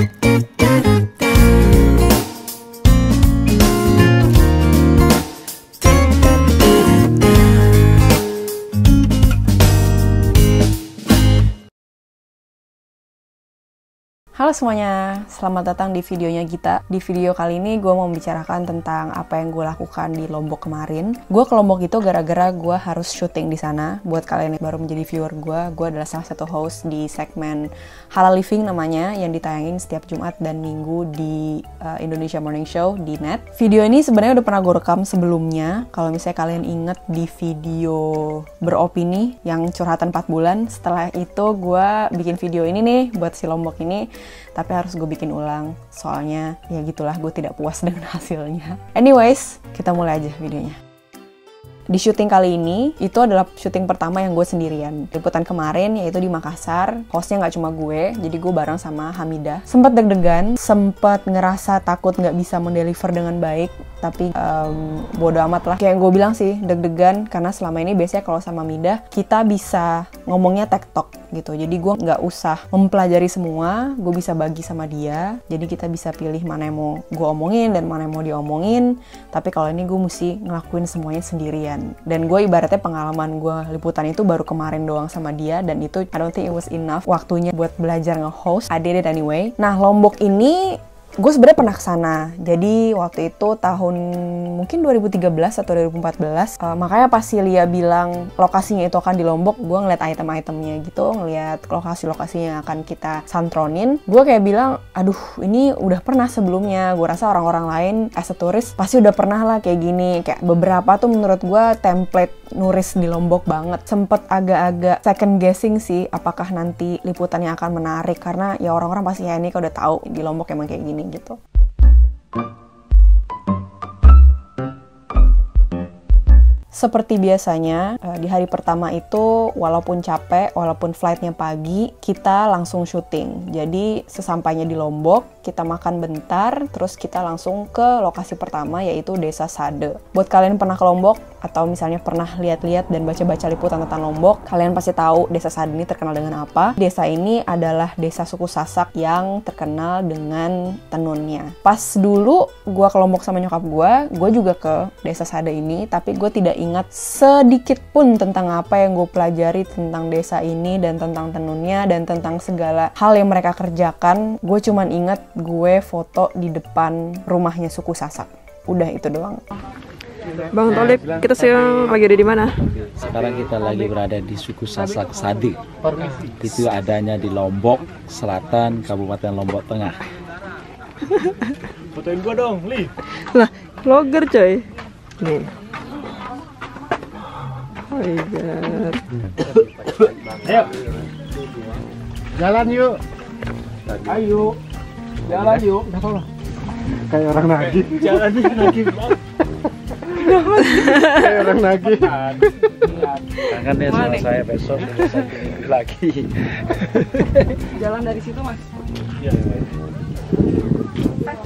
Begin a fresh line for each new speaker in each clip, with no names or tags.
Thank you. Halo semuanya, selamat datang di videonya Gita. Di video kali ini gue mau membicarakan tentang apa yang gue lakukan di Lombok kemarin. Gue ke Lombok itu gara-gara gue harus syuting di sana. Buat kalian yang baru menjadi viewer gue, gue adalah salah satu host di segmen Halal Living namanya yang ditayangin setiap Jumat dan Minggu di uh, Indonesia Morning Show di net. Video ini sebenarnya udah pernah gue rekam sebelumnya. Kalau misalnya kalian inget di video beropini yang curhatan 4 bulan, setelah itu gue bikin video ini nih buat si Lombok ini tapi harus gue bikin ulang soalnya ya gitulah gue tidak puas dengan hasilnya. Anyways kita mulai aja videonya. Di syuting kali ini itu adalah syuting pertama yang gue sendirian. Liputan kemarin yaitu di Makassar hostnya nggak cuma gue jadi gue bareng sama Hamida sempat deg-degan sempat ngerasa takut nggak bisa mendeliver dengan baik tapi um, bodo amat lah. Kayak yang gue bilang sih deg-degan. Karena selama ini biasanya kalau sama Mida kita bisa ngomongnya tektok gitu. Jadi gue nggak usah mempelajari semua. Gue bisa bagi sama dia. Jadi kita bisa pilih mana yang mau gue omongin dan mana yang mau diomongin. Tapi kalau ini gue mesti ngelakuin semuanya sendirian. Dan gue ibaratnya pengalaman gue liputan itu baru kemarin doang sama dia. Dan itu I don't think it was enough waktunya buat belajar nge-host. I did it anyway. Nah Lombok ini gue sebenarnya pernah ke sana jadi waktu itu tahun mungkin 2013 atau 2014 uh, makanya pas si Lia bilang lokasinya itu akan di Lombok gue ngeliat item-itemnya gitu ngeliat lokasi-lokasi yang akan kita santronin. Gue kayak bilang aduh ini udah pernah sebelumnya. Gue rasa orang-orang lain as a turis pasti udah pernah lah kayak gini. Kayak beberapa tuh menurut gue template nuris di Lombok banget. Sempet agak-agak second guessing sih apakah nanti liputannya akan menarik karena ya orang-orang pasti ya ini kalau udah tahu di Lombok emang kayak gini gitu. Seperti biasanya, eh, di hari pertama itu walaupun capek, walaupun flightnya pagi, kita langsung syuting. Jadi sesampainya di Lombok, kita makan bentar, terus kita langsung ke lokasi pertama yaitu Desa Sade. Buat kalian pernah ke Lombok, atau misalnya pernah lihat-lihat dan baca-baca liputan tentang Lombok, kalian pasti tahu Desa Sade ini terkenal dengan apa. Desa ini adalah desa suku Sasak yang terkenal dengan tenunnya. Pas dulu gue ke Lombok sama nyokap gue, gue juga ke Desa Sade ini, tapi gue tidak ingat sedikit pun tentang apa yang gue pelajari tentang desa ini dan tentang tenunnya dan tentang segala hal yang mereka kerjakan. Gue cuman ingat gue foto di depan rumahnya suku Sasak. Udah itu doang.
Bang Tolip, kita sekarang lagi ada di mana?
Sekarang kita lagi berada di suku Sasak Sadi. Itu adanya di Lombok Selatan, Kabupaten Lombok Tengah.
Fotoin gua dong, Li.
Lah, vlogger coy. Nih. My god.
Ayo. Jalan yuk. Ayo. Jalan yuk. Gak tau lah. Kayak orang nagih. Jalan yuk nagih. Kayak orang nagih.
Kan dia sama saya besok lagi.
Jalan dari situ mas.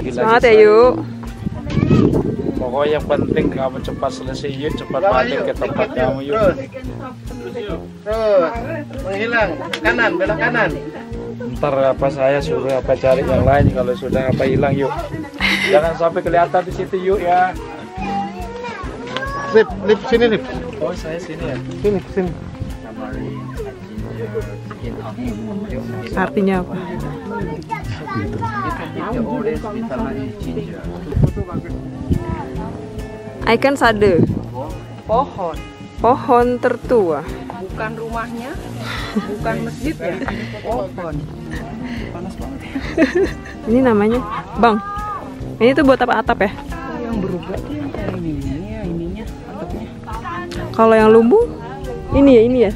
Semangat ya yuk.
Pokoknya yang penting kamu cepat selesai yuk, cepat balik ke tempat kamu yuk.
Terus menghilang kanan belok kanan.
Ntar apa saya suruh apa cari yang lain kalau sudah apa hilang yuk. Jangan sampai kelihatan di situ yuk ya.
Lip, lip sini lip.
Oh saya sini ya.
Sini, sini.
Artinya apa? Icon Sade,
Pohon,
pohon tertua.
bukan rumahnya, bukan masjid ya, pohon.
Ini namanya Bang. Ini tuh buat apa atap ya?
Yang berubah tuh yang kayak ini ya ininya, atapnya.
Kalau yang lumbung ini ya, ini ya.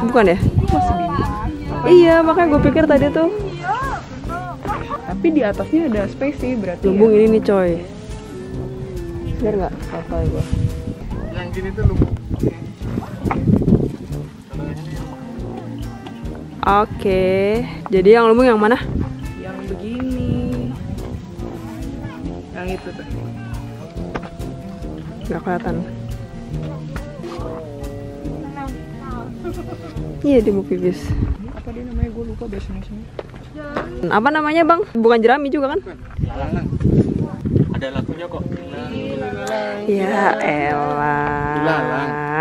Bukan ya?
Masih bingung.
Iya, makanya gue pikir tadi tuh
Tapi di atasnya ada space sih berarti.
lumbung ini nih coy. Biar nggak apa gue.
Yang gini tuh lu.
Oke, jadi yang lumbung yang mana?
Ya. Yang begini. Yang itu tuh.
Nggak kelihatan. Iya dia mau pipis.
Apa dia namanya gue lupa Indonesia.
Apa namanya bang? Bukan jerami juga kan?
Ada lagunya kok.
Ya elah.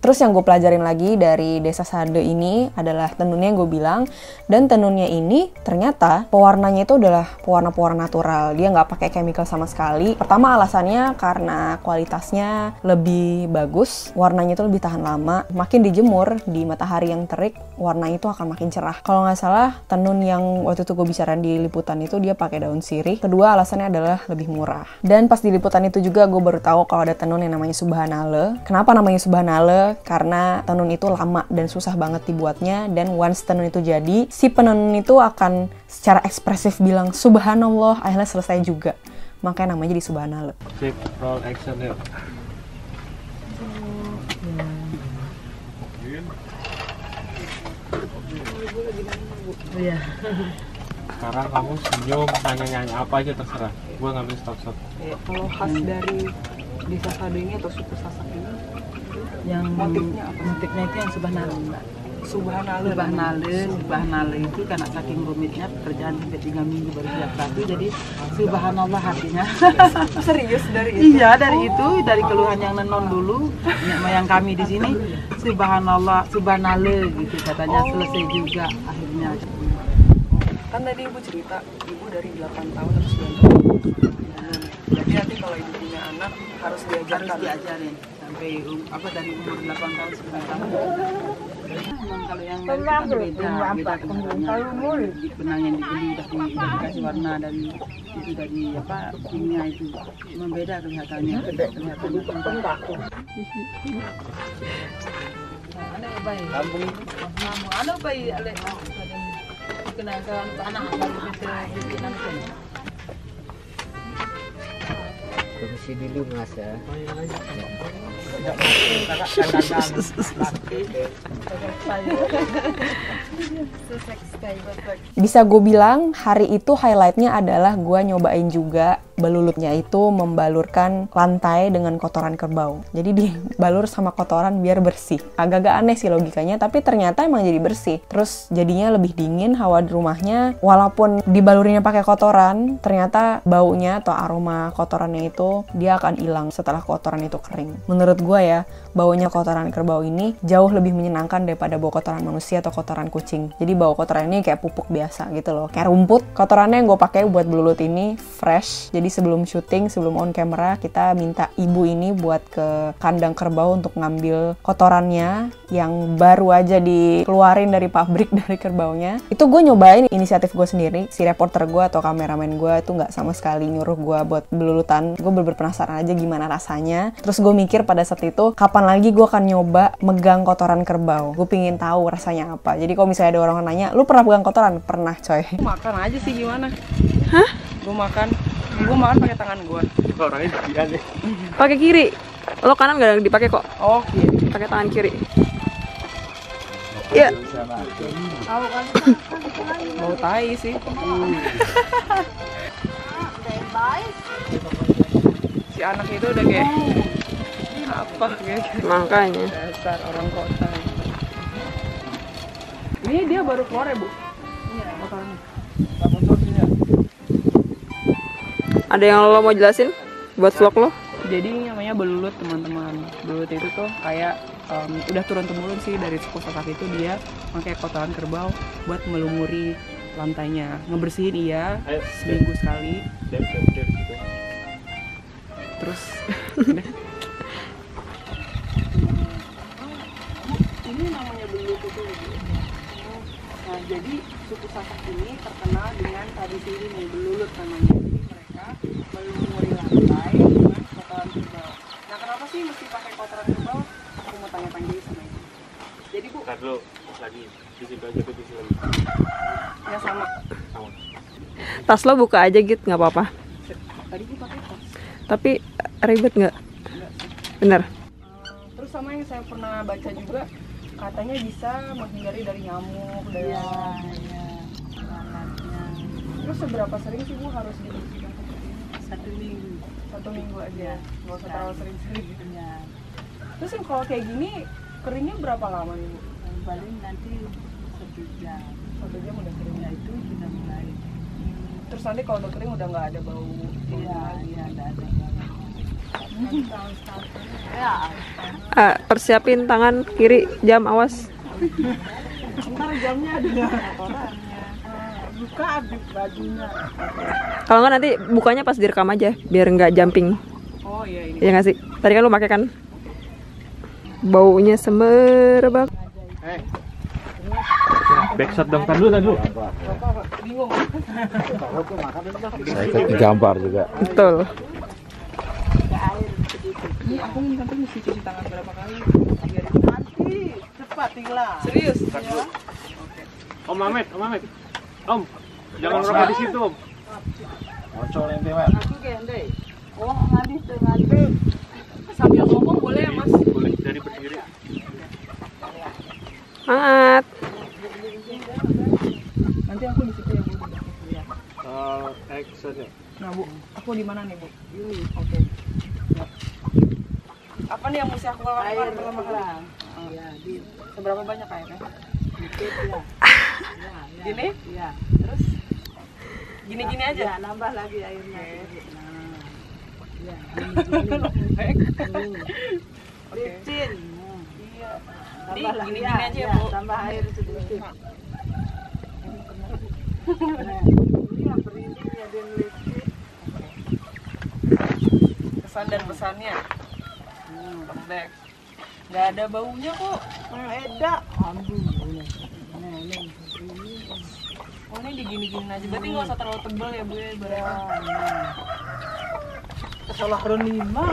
Terus yang gue pelajarin lagi dari desa Sade ini adalah tenunnya yang gue bilang dan tenunnya ini ternyata pewarnanya itu adalah pewarna-pewarna natural dia nggak pakai chemical sama sekali. Pertama alasannya karena kualitasnya lebih bagus, warnanya itu lebih tahan lama. Makin dijemur di matahari yang terik, warnanya itu akan makin cerah. Kalau nggak salah tenun yang waktu itu gue bicara di liputan itu dia pakai daun sirih. Kedua alasannya adalah lebih murah. Dan pas di liputan itu juga gue baru tahu kalau ada tenun yang namanya Subhanale. Kenapa namanya Subhanale? Karena tenun itu lama dan susah banget dibuatnya dan once tenun itu jadi, si penenun itu akan secara ekspresif bilang Subhanallah, akhirnya selesai juga. Makanya namanya jadi Subhanale.
Sip, roll action yuk. Sekarang kamu senyum, nanya-nanya apa aja terserah. Gue ngambil stop-stop.
kalau khas dari desa Sado ini atau suku Sasak ini yang motifnya apa? Motifnya itu yang subhanallah. Subhanallah. Subhanallah, subhanallah itu karena saking rumitnya pekerjaan sampai tiga minggu baru siap rapi jadi subhanallah artinya. Serius dari itu? Iya dari itu dari keluhan yang nenon dulu yang, kami di sini subhanallah subhanallah gitu katanya selesai juga akhirnya. Kan tadi ibu cerita ibu dari 8 tahun atau 9 tahun. Jadi nanti kalau ibu punya anak harus diajarkan. Harus diajarin sampai um, apa dari umur 8 tahun 9 tahun. Memang kalau yang dari itu kan beda, beda kenyataannya. Di benang yang dibeli udah dikasih warna dari itu dari apa kimia itu memang beda kelihatannya. Kelihatannya tempat. Ada yang baik. Kampung. Ada baik. Ada kenangan anak baru kita bikinan kan.
Permisi dulu mas ya.
Bisa gue bilang hari itu highlightnya adalah gue nyobain juga belulutnya itu membalurkan lantai dengan kotoran kerbau. Jadi dibalur sama kotoran biar bersih. Agak-agak aneh sih logikanya, tapi ternyata emang jadi bersih. Terus jadinya lebih dingin hawa di rumahnya. Walaupun dibalurinnya pakai kotoran, ternyata baunya atau aroma kotorannya itu dia akan hilang setelah kotoran itu kering. Menurut gue ya, baunya kotoran kerbau ini jauh lebih menyenangkan daripada bau kotoran manusia atau kotoran kucing. Jadi bau kotoran ini kayak pupuk biasa gitu loh, kayak rumput. Kotorannya yang gue pakai buat belulut ini fresh. Jadi sebelum syuting, sebelum on camera, kita minta ibu ini buat ke kandang kerbau untuk ngambil kotorannya yang baru aja dikeluarin dari pabrik dari kerbaunya. Itu gue nyobain inisiatif gue sendiri. Si reporter gue atau kameramen gue itu nggak sama sekali nyuruh gue buat belulutan. Gue bener aja gimana rasanya. Terus gue mikir pada saat itu, kapan lagi gue akan nyoba megang kotoran kerbau. Gue pingin tahu rasanya apa. Jadi kalau misalnya ada orang nanya, lu pernah pegang kotoran? Pernah coy.
Makan aja sih gimana? Hah? Gue makan. Gue makan pakai tangan gue.
Orangnya jadian deh.
Pakai kiri. Lo kanan gak dipakai kok.
Oh, iya.
Pakai tangan kiri. Iya.
Bau tai sih. si anak itu udah kayak apa kayak
Makanya.
dasar orang kota. Ini dia baru keluar ya bu? Iya. Kotorannya.
Ada yang lo mau jelasin buat vlog lo?
Jadi namanya belulut teman-teman. Belulut itu tuh kayak em, udah turun temurun sih dari suku Sasak itu dia pakai kotoran kerbau buat melumuri lantainya. Ngebersihin iya seminggu sekali.
Gitu.
Terus ini namanya belulut itu. Nah, jadi suku Sasak ini terkenal dengan tradisi ini nih, belulut namanya. Jadi mereka melumuri lantai dengan kotoran kerbau. Nah, kenapa sih mesti pakai kotoran kerbau? Aku mau tanya-tanya sama ibu. Jadi bu,
Ntar dulu, lagi. Aja tuh, di situ lagi.
ya sama.
Sama.
Tas lo buka aja gitu nggak apa-apa.
Tadi ibu pakai tas.
Tapi ribet nggak? Bener.
Terus sama yang saya pernah baca juga katanya bisa menghindari dari nyamuk, dari Terus seberapa sering sih bu harus dibersihkan? Satu minggu. Satu minggu aja, nggak usah terlalu sering-sering gitu. Terus yang kalau kayak gini keringnya berapa lama nih bu?
paling nanti satu jam
satu jam udah keringnya itu kita mulai
Terus nanti kalau udah kering udah nggak ada bau.
iya iya
Ah, persiapin tangan kiri jam awas.
ntar jamnya ada kotorannya buka abis bajunya
Kalau nggak nanti bukanya pas direkam aja biar nggak jumping.
Oh iya ini.
Ya nggak sih? Tadi kan lu pakai kan? Baunya semerbak.
Backshot dong, tan dulu, tan dulu.
Saya ikut gambar juga.
Betul.
Ini aku nanti mesti cuci tangan berapa kali?
nanti cepat tinggal
Serius?
Om Mamet, Om Mamet. Om, jangan rokok di situ, Om.
Muncul nanti, Mat.
aku kende oh ngadis tuh
Sambil ngomong boleh ya mas?
Boleh dari berdiri.
Semangat.
Nanti aku di situ ya bu. Ya.
Uh, action ya.
Nah bu, aku di mana nih bu? Ini. Oke. Ya. Apa nih yang mesti aku lakukan
air iya di
Seberapa banyak airnya?
dikit ya
Gini?
iya
Terus? Gini-gini aja?
ya nambah lagi airnya nah ya licin
Iya.
Tambah lagi
gini-gini aja ya bu?
tambah air sedikit nah ini yang berimbingnya dia licin
Kesan dan pesannya? Perfect. Gak ada baunya kok.
Nah, Eda ambil nah ini
Oh ini digini-gini aja. Berarti nggak usah terlalu tebel ya bu ya?
ya salah lima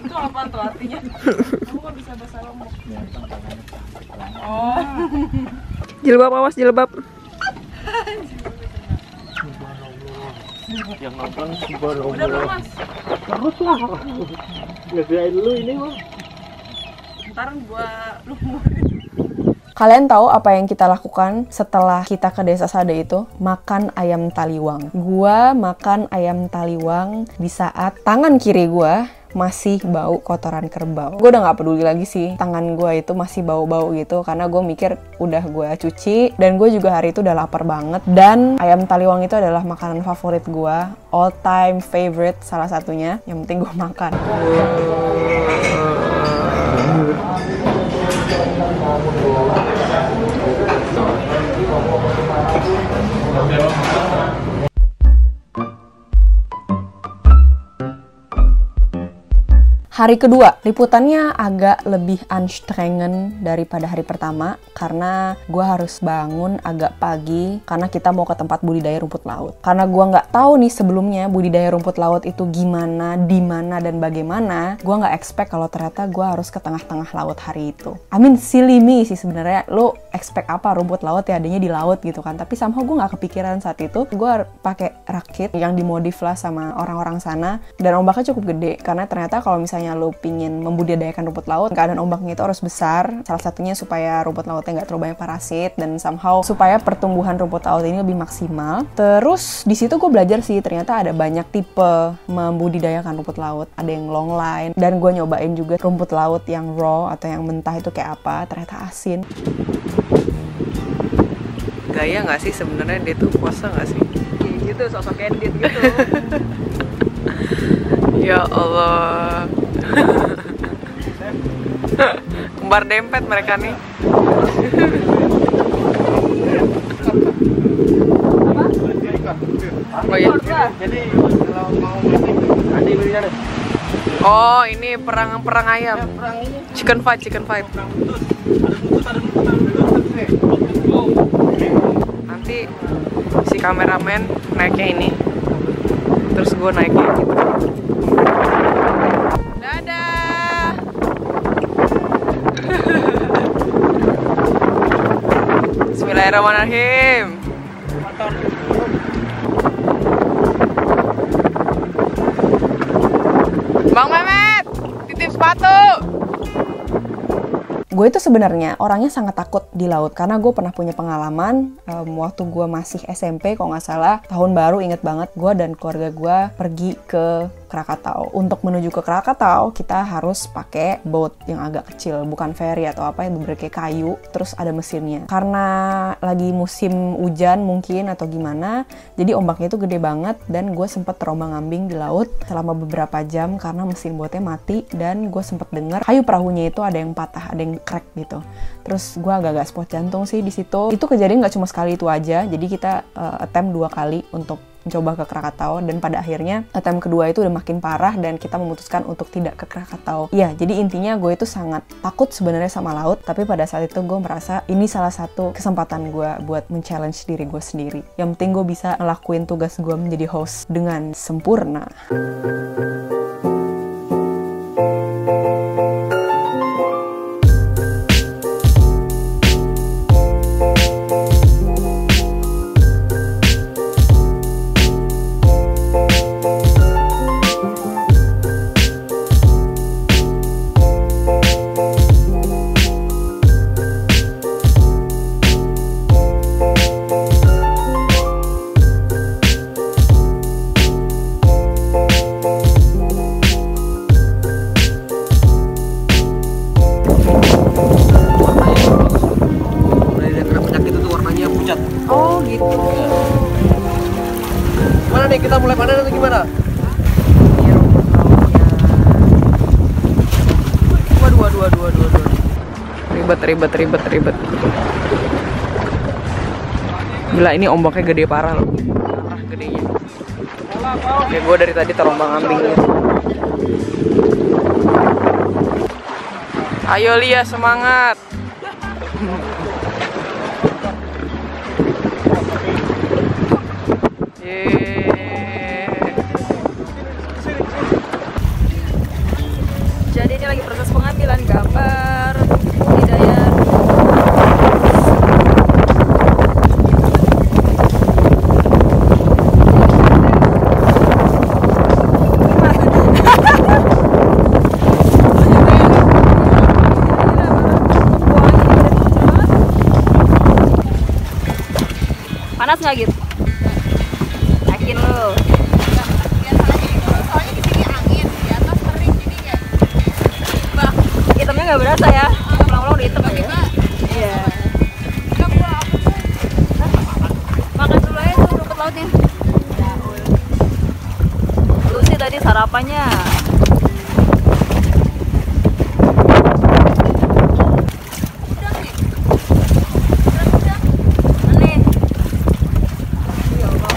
Itu apa tuh artinya? Kamu kok bisa bahasa lombok? Oh.
Jilbab awas jilbab.
Yang nonton baru
Udah mas?
terus lah. Lu ini, Bang.
Ntar gua lumurin. Kalian tahu apa yang kita lakukan setelah kita ke desa Sade itu? Makan ayam taliwang. Gua makan ayam taliwang di saat tangan kiri gua masih bau kotoran kerbau. Gue udah nggak peduli lagi sih tangan gue itu masih bau-bau gitu karena gue mikir udah gue cuci dan gue juga hari itu udah lapar banget dan ayam taliwang itu adalah makanan favorit gue all time favorite salah satunya yang penting gue makan. 后我们。Hari kedua, liputannya agak lebih anstrengen daripada hari pertama karena gue harus bangun agak pagi karena kita mau ke tempat budidaya rumput laut. Karena gue nggak tahu nih sebelumnya budidaya rumput laut itu gimana, di mana dan bagaimana, gue nggak expect kalau ternyata gue harus ke tengah-tengah laut hari itu. I mean silly me sih sebenarnya. Lo expect apa rumput laut ya adanya di laut gitu kan? Tapi somehow gue nggak kepikiran saat itu. Gue pakai rakit yang dimodif lah sama orang-orang sana dan ombaknya cukup gede karena ternyata kalau misalnya lo pingin membudidayakan rumput laut keadaan ombaknya itu harus besar. Salah satunya supaya rumput lautnya nggak terlalu banyak parasit dan somehow supaya pertumbuhan rumput laut ini lebih maksimal. Terus di situ gue belajar sih ternyata ada banyak tipe membudidayakan rumput laut. Ada yang long line dan gue nyobain juga rumput laut yang raw atau yang mentah itu kayak apa ternyata asin. Gaya nggak sih sebenarnya? Dia tuh puasa nggak sih?
Gitu sosok candid gitu.
Ya Allah. Kembar dempet mereka nih. Oh iya. Oh, ini perang perang ayam. Chicken fight, chicken fight. Nanti si kameramen naiknya ini. Terus gue naiknya gitu. Bismillahirrahmanirrahim. Bang Mehmet, titip sepatu. Gue itu sebenarnya orangnya sangat takut di laut karena gue pernah punya pengalaman em, waktu gue masih SMP kalau nggak salah tahun baru inget banget gue dan keluarga gue pergi ke Krakatau. Untuk menuju ke Krakatau, kita harus pakai boat yang agak kecil, bukan ferry atau apa yang berbagai kayu, terus ada mesinnya. Karena lagi musim hujan mungkin atau gimana, jadi ombaknya itu gede banget dan gue sempet terombang-ambing di laut selama beberapa jam karena mesin boatnya mati dan gue sempet dengar kayu perahunya itu ada yang patah, ada yang crack gitu. Terus gue agak-agak spot jantung sih di situ. Itu kejadian nggak cuma sekali itu aja, jadi kita uh, attempt dua kali untuk mencoba ke Krakatau dan pada akhirnya attempt kedua itu udah makin parah dan kita memutuskan untuk tidak ke Krakatau. Ya, jadi intinya gue itu sangat takut sebenarnya sama laut, tapi pada saat itu gue merasa ini salah satu kesempatan gue buat men-challenge diri gue sendiri. Yang penting gue bisa ngelakuin tugas gue menjadi host dengan sempurna.
Gimana?
Ini. Waduh, waduh, waduh, waduh, waduh. Ribet, ribet, ribet, ribet. Gila, ini ombaknya gede parah loh. Parah gedenya. Ya gue dari tadi terombang ambing. Ayo Lia, semangat.
Nggak gitu? Yakin lu? hitamnya nggak berasa ya. Pulang-pulang udah hitam aja iya. Makan dulu aja tuh rumput lautnya. Lu sih tadi sarapannya Aneh. Ya Allah.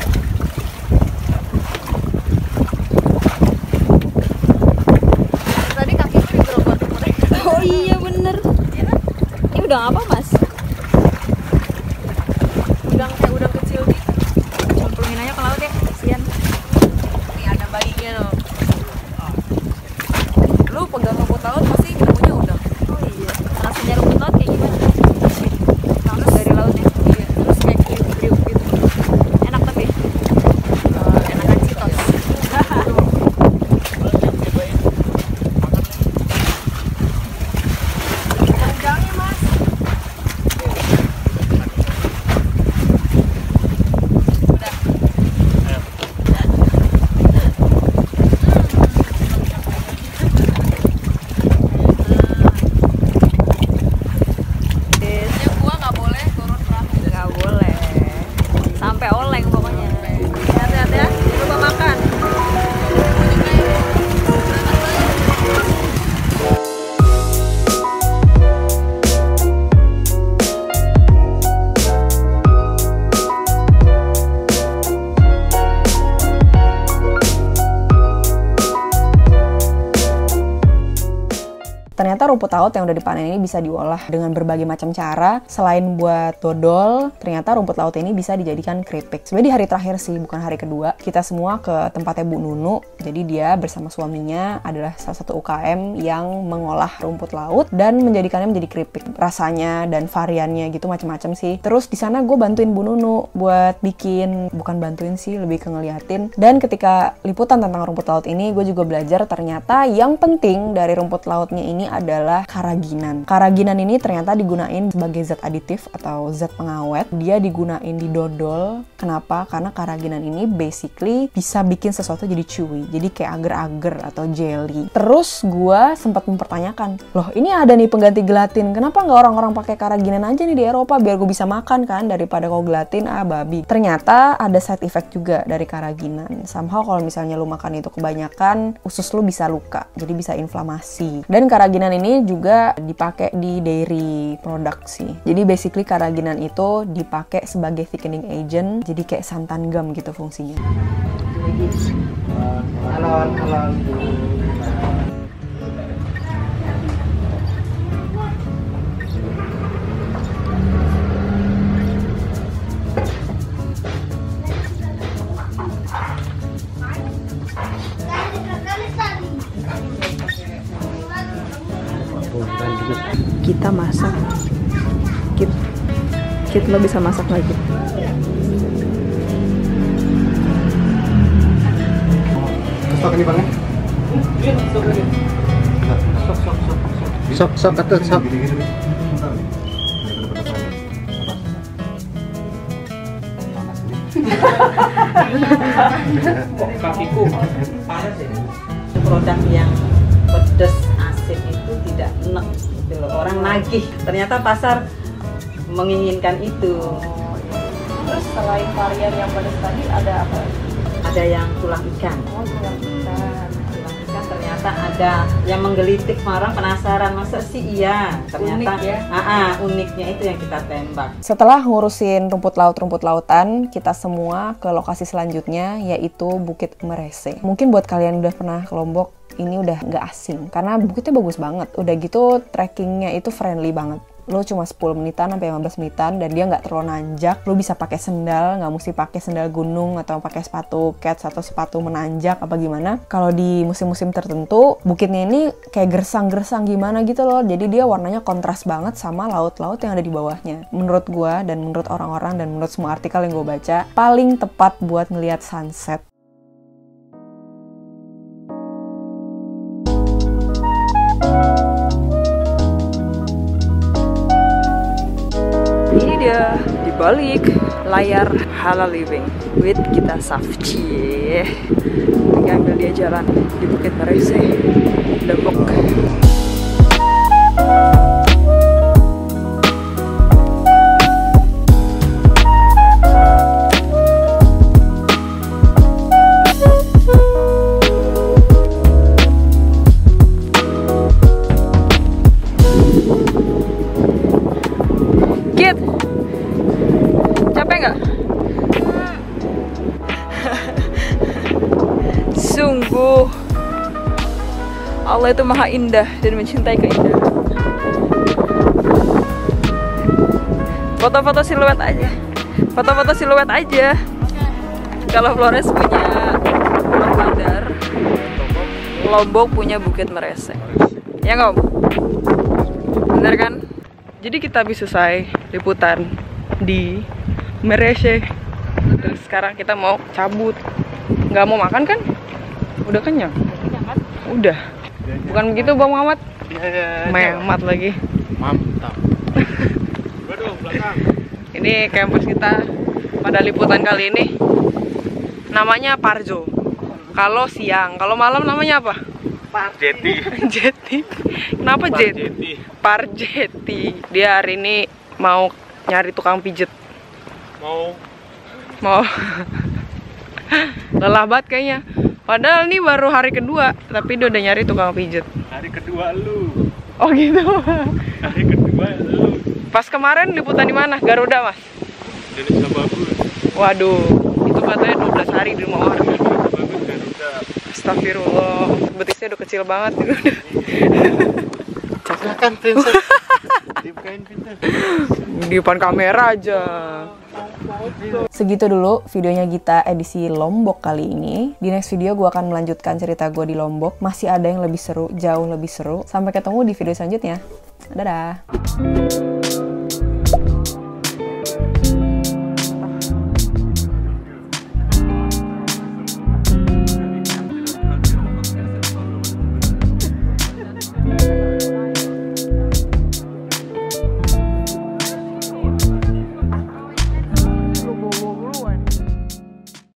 Tadi kaki gue digerobak mereka. Oh iya bener. Ini udang apa laut
yang udah dipanen ini bisa diolah dengan berbagai macam cara. Selain buat dodol, ternyata rumput laut ini bisa dijadikan keripik. Sebenarnya di hari terakhir sih, bukan hari kedua. Kita semua ke tempatnya Bu Nunu. Jadi dia bersama suaminya adalah salah satu UKM yang mengolah rumput laut dan menjadikannya menjadi keripik. Rasanya dan variannya gitu macam-macam sih. Terus di sana gue bantuin Bu Nunu buat bikin, bukan bantuin sih, lebih ke ngeliatin. Dan ketika liputan tentang rumput laut ini, gue juga belajar ternyata yang penting dari rumput lautnya ini adalah karaginan. Karaginan ini ternyata digunain sebagai zat aditif atau zat pengawet. Dia digunain di dodol. Kenapa? Karena karaginan ini basically bisa bikin sesuatu jadi chewy. Jadi kayak agar-agar atau jelly. Terus gue sempat mempertanyakan, loh ini ada nih pengganti gelatin. Kenapa nggak orang-orang pakai karaginan aja nih di Eropa biar gue bisa makan kan daripada kalau gelatin ah babi. Ternyata ada side effect juga dari karaginan. Somehow kalau misalnya lu makan itu kebanyakan, usus lu bisa luka. Jadi bisa inflamasi. Dan karaginan ini juga dipakai di dairy product sih. Jadi basically karaginan itu dipakai sebagai thickening agent. Jadi kayak santan gum gitu fungsinya.
Kita masak kit kit lo bisa masak lagi
Kesok ini bang ya? Sok sok kata sok.
produk yang pedas asin itu tidak enak. Orang nagih. Ternyata pasar menginginkan itu.
Terus selain varian yang pedas tadi ada apa?
Ada yang tulang ikan.
Oh tulang ikan.
Tulang ikan ternyata ada. Yang menggelitik orang penasaran masa sih iya? Ternyata
Unik ya?
Ah, ah, uniknya itu yang kita tembak.
Setelah ngurusin rumput laut rumput lautan, kita semua ke lokasi selanjutnya yaitu Bukit Merese. Mungkin buat kalian yang udah pernah ke Lombok ini udah nggak asing karena bukitnya bagus banget. Udah gitu trekkingnya itu friendly banget. Lo cuma 10 menitan sampai 15 menitan dan dia nggak terlalu nanjak. Lo bisa pakai sendal, nggak mesti pakai sendal gunung atau pakai sepatu cats atau sepatu menanjak apa gimana. Kalau di musim-musim tertentu, bukitnya ini kayak gersang-gersang gimana gitu loh. Jadi dia warnanya kontras banget sama laut-laut yang ada di bawahnya. Menurut gua dan menurut orang-orang dan menurut semua artikel yang gue baca, paling tepat buat ngelihat sunset.
Balik layar halal living with kita Safci. Lagi ambil dia jalan di Bukit Merese Lombok Kit Allah itu maha indah dan mencintai keindahan. Foto-foto siluet aja. Foto-foto siluet aja. Kalau Flores punya Badar Lombok punya Bukit Merese ya nggak bener kan? Jadi kita habis selesai liputan di Merese terus sekarang kita mau cabut. Nggak mau makan kan? Udah kenyang? Udah bukan begitu bang Muhammad Muhammad lagi.
Mantap.
ini kampus kita pada liputan kali ini. Namanya Parjo. Kalau siang kalau malam namanya apa?
Jeti.
Jeti kenapa Jeti Parjeti. Dia hari ini mau nyari tukang pijet.
Mau.
Mau. Lelah banget kayaknya padahal ini baru hari kedua tapi dia udah nyari tukang pijet
hari kedua lu.
oh gitu
Hari kedua lu.
pas kemarin liputan di mana Garuda mas
Indonesia bagus.
waduh itu katanya 12 hari di rumah orang
Bagus Garuda.
Astagfirullah betisnya udah kecil banget itu udah
Silakan princess.
Di depan kamera aja Segitu dulu videonya Gita edisi Lombok kali ini. Di next video gue akan melanjutkan cerita gue di Lombok. Masih ada yang lebih seru, jauh lebih seru. Sampai ketemu di video selanjutnya. Dadah!